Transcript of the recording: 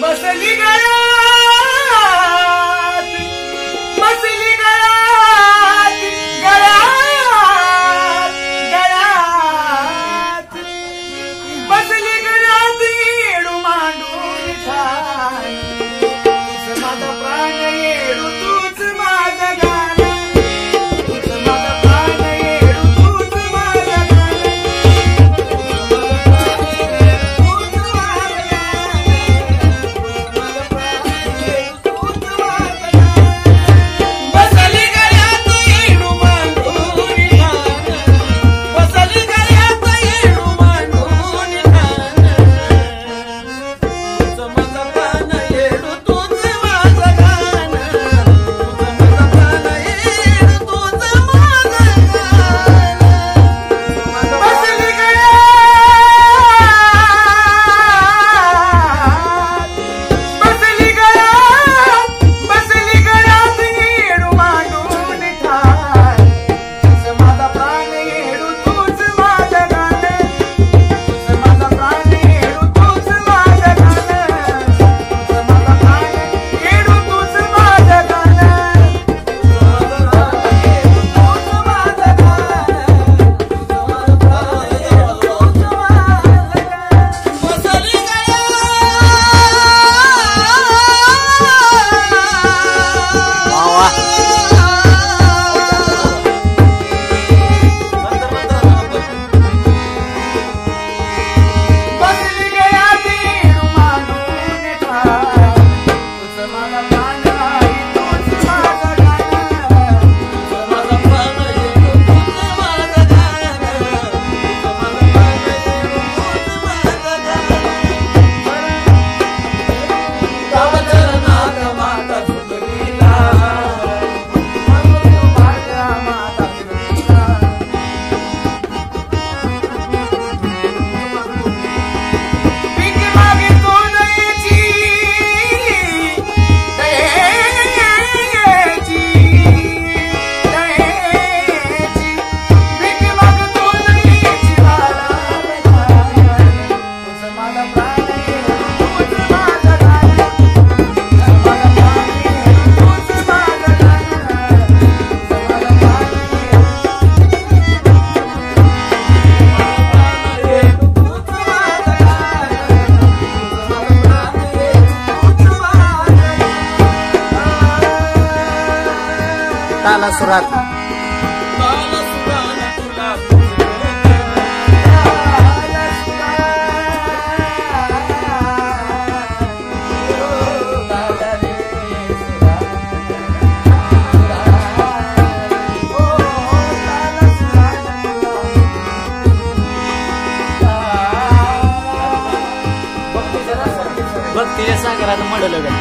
Masalika yo Tala surat. Bhakti rasa kan.